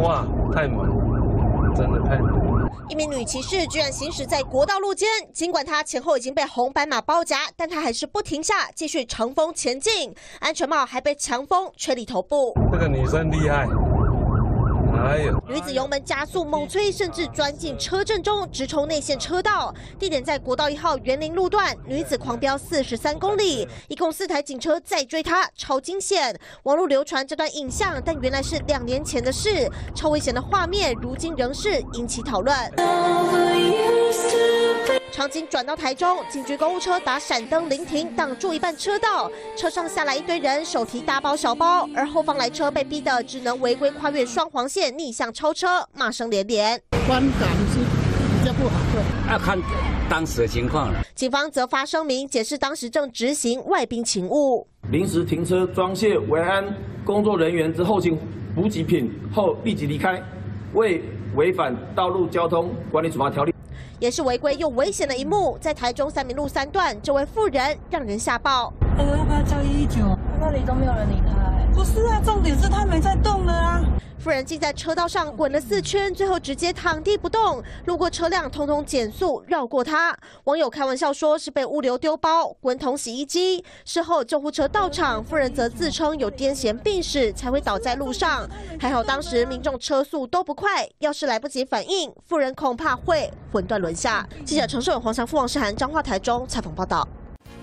哇，太猛了，真的太猛了！一名女骑士居然行驶在国道路间，尽管她前后已经被红白马包夹，但她还是不停下，继续乘风前进。安全帽还被强风吹离头部。这个女生厉害。哎呦！女子油门加速猛吹，甚至钻进车阵中，直冲内线车道。地点在国道一号园林路段，女子狂飙四十三公里，一共四台警车在追她，超惊险。网络流传这段影像，但原来是两年前的事。超危险的画面，如今仍是引起讨论。场景转到台中，警局公务车打闪灯临停，挡住一半车道，车上下来一堆人，手提大包小包，而后方来车被逼得只能违规跨越双黄线，逆向超车，骂声连连。观感是比较不好，要看当时的情况了。警方则发声明解释，当时正执行外宾勤务，临时停车装卸维安工作人员之后勤补给品后立即离开，未违反道路交通管理处罚条例。也是违规又危险的一幕，在台中三民路三段，这位妇人让人吓爆。我要不要叫一一九？那里都没有人理他。不是啊，重点是。妇人竟在车道上滚了四圈，最后直接躺地不动。路过车辆通通减速绕过他。网友开玩笑说是被物流丢包，滚筒洗衣机。事后救护车到场，妇人则自称有癫痫病史才会倒在路上。还好当时民众车速都不快，要是来不及反应，妇人恐怕会魂断轮下。记者陈胜、黄翔富、王世涵、彰化台中采访报道。